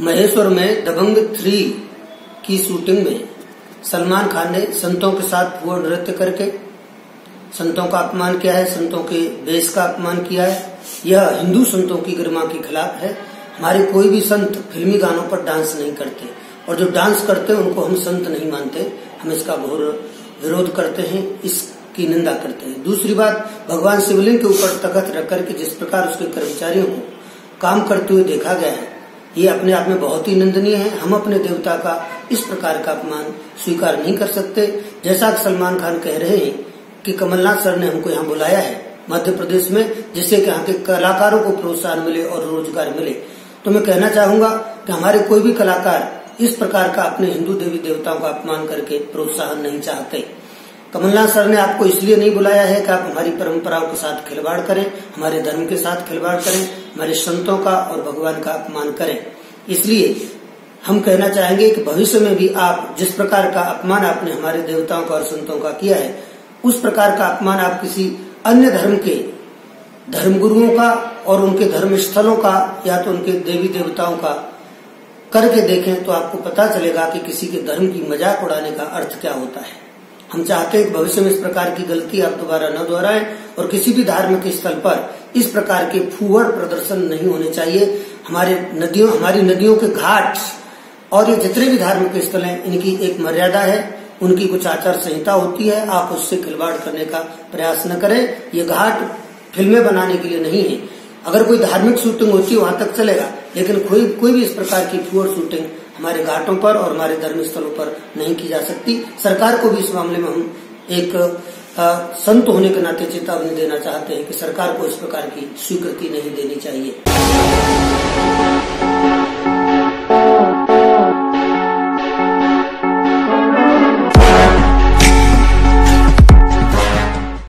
महेश्वर में दबंग थ्री की शूटिंग में सलमान खान ने संतों के साथ भुआ नृत्य करके, संतों का अपमान किया है, संतों के देश का अपमान किया है। यह हिंदू संतों की गरिमा के खिलाफ है। हमारे कोई भी संत फिल्मी गानों पर डांस नहीं करते। और जो डांस करते हैं, उनको हम संत नहीं मानते। हम इसका घोर विरोध करते हैं, इसकी निंदा करते हैं। दूसरी बात, भगवान शिवलिंग के ऊपर तखत रख करके जिस प्रकार उसके कर्मचारियों को काम करते हुए देखा गया है ये अपने आप में बहुत ही निंदनीय है। हम अपने देवता का इस प्रकार का अपमान स्वीकार नहीं कर सकते। जैसा सलमान खान कह रहे हैं कि कमलनाथ सर ने हमको यहाँ बुलाया है मध्य प्रदेश में, जिससे कि यहाँ के कलाकारों को प्रोत्साहन मिले और रोज़गार मिले। तो मैं कहना चाहूँगा कि हमारे कोई भी कलाकार इस प्रकार का अपने हिंदू देवी देवताओं का अपमान करके प्रोत्साहन नहीं चाहते। कमलनाथ सर ने आपको इसलिए नहीं बुलाया है कि आप हमारी परंपराओं के साथ खिलवाड़ करें, हमारे धर्म के साथ खिलवाड़ करें, हमारे संतों का और भगवान का अपमान करें। इसलिए हम कहना चाहेंगे कि भविष्य में भी आप जिस प्रकार का अपमान आपने हमारे देवताओं का और संतों का किया है, उस प्रकार का अपमान आप किसी अन्य धर्म के धर्मगुरुओं का और उनके धर्म स्थलों का या तो उनके देवी देवताओं का करके देखें तो आपको पता चलेगा कि किसी के धर्म की मज़ाक उड़ाने का अर्थ क्या होता है। हम चाहते हैं भविष्य में इस प्रकार की गलती आप दोबारा न दोहराएँ और किसी भी धार्मिक स्थल पर इस प्रकार के फूवड़ प्रदर्शन नहीं होने चाहिए। हमारे नदियों, हमारी नदियों के घाट और ये जितने भी धार्मिक स्थल हैं, इनकी एक मर्यादा है, उनकी कुछ आचार संहिता होती है, आप उससे खिलवाड़ करने का प्रयास न करें। ये घाट फ़िल्में बनाने के लिए नहीं है। अगर कोई धार्मिक शूटिंग होती है, वहाँ तक चलेगा, लेकिन कोई कोई भी इस प्रकार की फूअर शूटिंग हमारे घाटों पर और हमारे धर्म स्थलों पर नहीं की जा सकती। सरकार को भी इस मामले में हम एक आ, संत होने के नाते चेतावनी देना चाहते हैं कि सरकार को इस प्रकार की स्वीकृति नहीं देनी चाहिए।